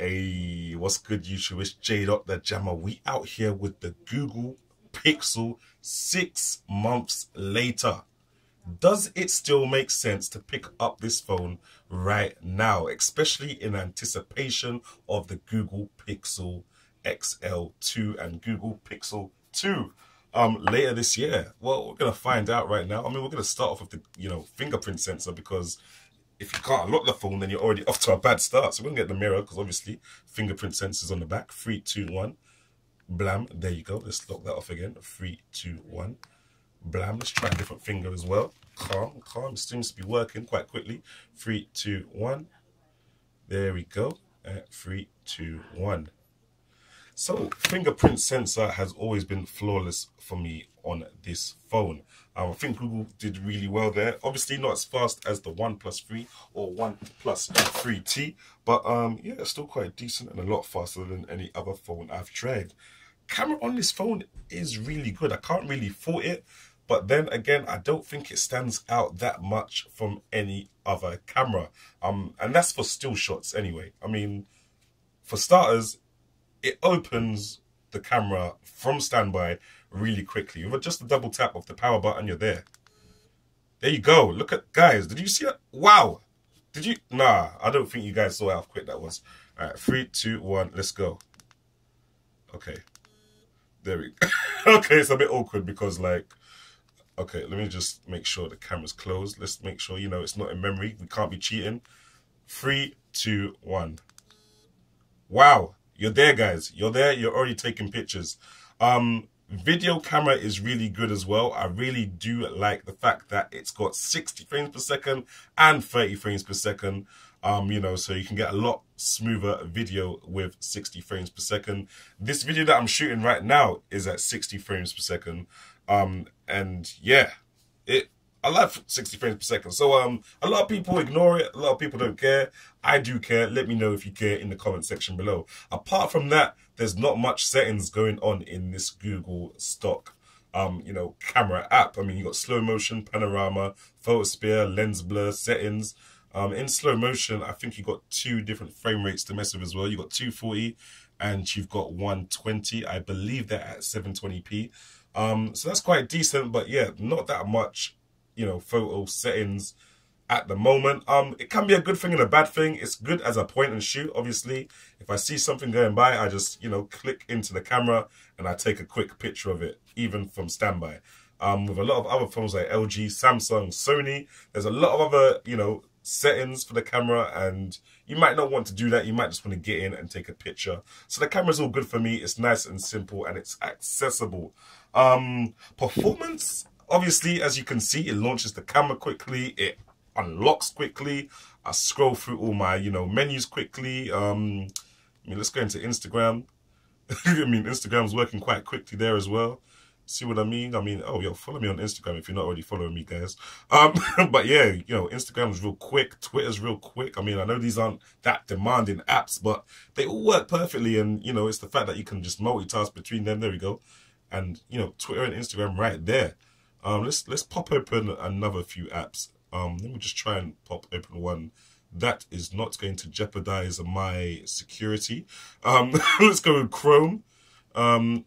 Hey, what's good YouTube? It's J Dot the Jammer. We out here with the Google Pixel six months later. Does it still make sense to pick up this phone right now, especially in anticipation of the Google Pixel XL2 and Google Pixel 2 um, later this year? Well, we're gonna find out right now. I mean, we're gonna start off with the you know fingerprint sensor because if you can't unlock the phone, then you're already off to a bad start. So we're gonna get the mirror because obviously fingerprint sensors on the back. Three, two, one. Blam. There you go. Let's lock that off again. Three, two, one. Blam. Let's try a different finger as well. Calm, calm. It seems to be working quite quickly. Three, two, one. There we go. Uh, three, two, one. So fingerprint sensor has always been flawless for me on this phone. Um, I think Google did really well there. Obviously not as fast as the OnePlus 3 or OnePlus 3T, but um, yeah, still quite decent and a lot faster than any other phone I've tried. Camera on this phone is really good. I can't really fault it, but then again, I don't think it stands out that much from any other camera. Um, and that's for still shots anyway. I mean, for starters, it opens the camera from standby really quickly. With just a double tap of the power button, you're there. There you go. Look at, guys, did you see it? Wow. Did you? Nah, I don't think you guys saw how quick that was. All right, three, two, one, let's go. Okay. There we go. okay, it's a bit awkward because like, okay, let me just make sure the camera's closed. Let's make sure, you know, it's not in memory. We can't be cheating. Three, two, one. Wow. You're there, guys. You're there. You're already taking pictures. Um, video camera is really good as well. I really do like the fact that it's got 60 frames per second and 30 frames per second. Um, you know, so you can get a lot smoother video with 60 frames per second. This video that I'm shooting right now is at 60 frames per second. Um, and yeah, it I like 60 frames per second. So um, a lot of people ignore it. A lot of people don't care. I do care. Let me know if you care in the comment section below. Apart from that, there's not much settings going on in this Google stock, um, you know, camera app. I mean, you got slow motion, panorama, photosphere, lens blur settings. Um, in slow motion, I think you got two different frame rates to mess with as well. You got 240 and you've got 120. I believe they're at 720p. Um, so that's quite decent, but yeah, not that much you know, photo settings at the moment. Um, it can be a good thing and a bad thing. It's good as a point and shoot, obviously. If I see something going by, I just, you know, click into the camera and I take a quick picture of it, even from standby. Um, with a lot of other phones like LG, Samsung, Sony, there's a lot of other, you know, settings for the camera and you might not want to do that. You might just want to get in and take a picture. So the camera's all good for me. It's nice and simple and it's accessible. Um, performance, Obviously, as you can see, it launches the camera quickly. It unlocks quickly. I scroll through all my, you know, menus quickly. Um, I mean, let's go into Instagram. I mean, Instagram's working quite quickly there as well. See what I mean? I mean, oh, yo, follow me on Instagram if you're not already following me, guys. Um, but yeah, you know, Instagram's real quick. Twitter's real quick. I mean, I know these aren't that demanding apps, but they all work perfectly. And, you know, it's the fact that you can just multitask between them. There we go. And, you know, Twitter and Instagram right there. Um, let's let's pop open another few apps. Um, let me just try and pop open one that is not going to jeopardize my security. Um, let's go with Chrome. Um,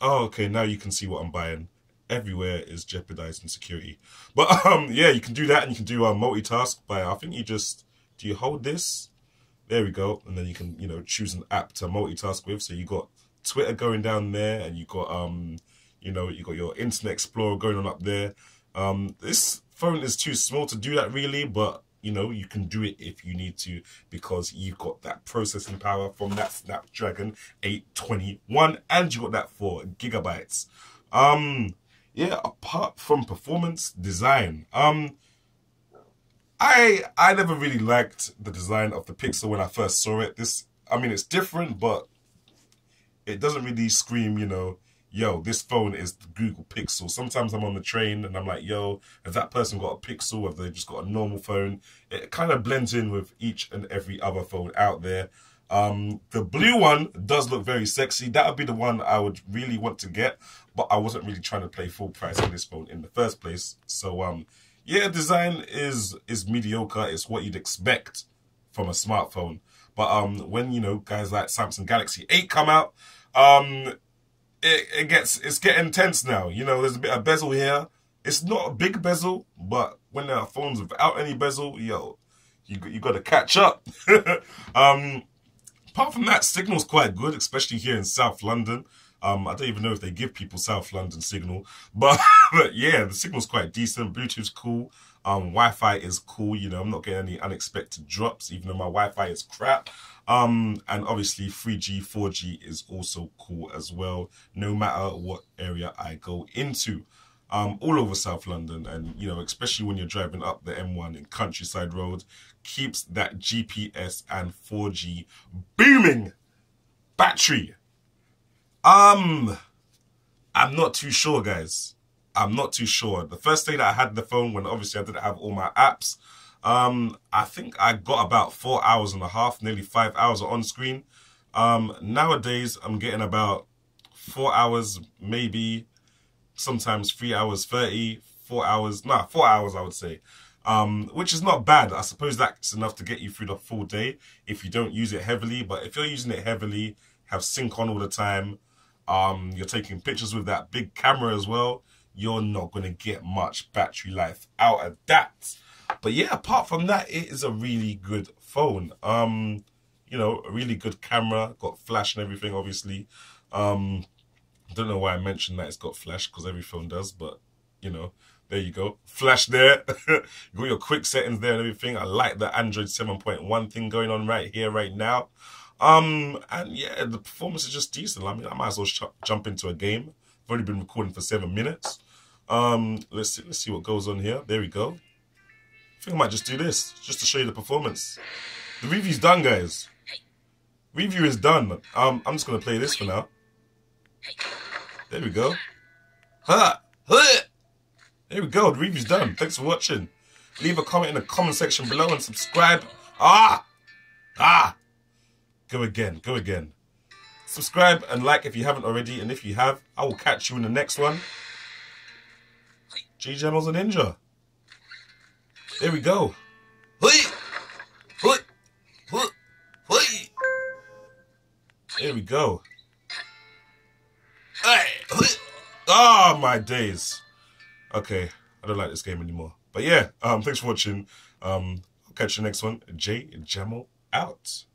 oh, okay, now you can see what I'm buying. Everywhere is jeopardizing security. But um, yeah, you can do that and you can do a multitask by, I think you just, do you hold this? There we go. And then you can, you know, choose an app to multitask with. So you got Twitter going down there and you got, um, you know, you got your Internet Explorer going on up there. Um, this phone is too small to do that really, but you know, you can do it if you need to because you've got that processing power from that Snapdragon 821 and you got that four gigabytes. Um, yeah, apart from performance, design. Um, I I never really liked the design of the Pixel when I first saw it. This, I mean, it's different, but it doesn't really scream, you know, yo, this phone is Google Pixel. Sometimes I'm on the train and I'm like, yo, has that person got a Pixel? Have they just got a normal phone? It kind of blends in with each and every other phone out there. Um, the blue one does look very sexy. That would be the one I would really want to get, but I wasn't really trying to play full price on this phone in the first place. So, um, yeah, design is is mediocre. It's what you'd expect from a smartphone. But um, when you know guys like Samsung Galaxy 8 come out, um, it, it gets it's getting tense now. You know, there's a bit of bezel here. It's not a big bezel, but when there are phones without any bezel, yo, you you got to catch up. um, apart from that, signal's quite good, especially here in South London. Um, I don't even know if they give people South London signal, but, but yeah, the signal's quite decent. Bluetooth's cool. Um, Wi-Fi is cool. You know, I'm not getting any unexpected drops, even though my Wi-Fi is crap. Um, and obviously 3G, 4G is also cool as well, no matter what area I go into. Um, all over South London, and you know, especially when you're driving up the M1 in countryside road, keeps that GPS and 4G booming. Battery. Um, I'm not too sure, guys. I'm not too sure. The first day that I had the phone, when obviously I didn't have all my apps, um, I think I got about four hours and a half, nearly five hours on screen. Um, nowadays, I'm getting about four hours, maybe sometimes three hours 30, four hours, nah, four hours, I would say. Um, which is not bad. I suppose that's enough to get you through the full day if you don't use it heavily. But if you're using it heavily, have sync on all the time, um, you're taking pictures with that big camera as well, you're not going to get much battery life out of that. But yeah, apart from that, it is a really good phone. Um, you know, a really good camera, got flash and everything, obviously. Um, don't know why I mentioned that it's got flash, because every phone does, but, you know, there you go. Flash there. you got your quick settings there and everything. I like the Android 7.1 thing going on right here, right now. Um, and yeah, the performance is just decent. I mean, I might as well jump into a game. I've already been recording for seven minutes. Um, let's see, let's see what goes on here. There we go. I think I might just do this, just to show you the performance. The review's done, guys. Review is done. Um, I'm just gonna play this for now. There we go. Ha! There we go. The review's done. Thanks for watching. Leave a comment in the comment section below and subscribe. Ah! Ah! Go again. Go again. Subscribe and like if you haven't already. And if you have, I will catch you in the next one. G Jamal's a ninja. There we go. There we go. Oh my days. Okay, I don't like this game anymore. But yeah, um, thanks for watching. Um, I'll catch you next one. J Jamo out.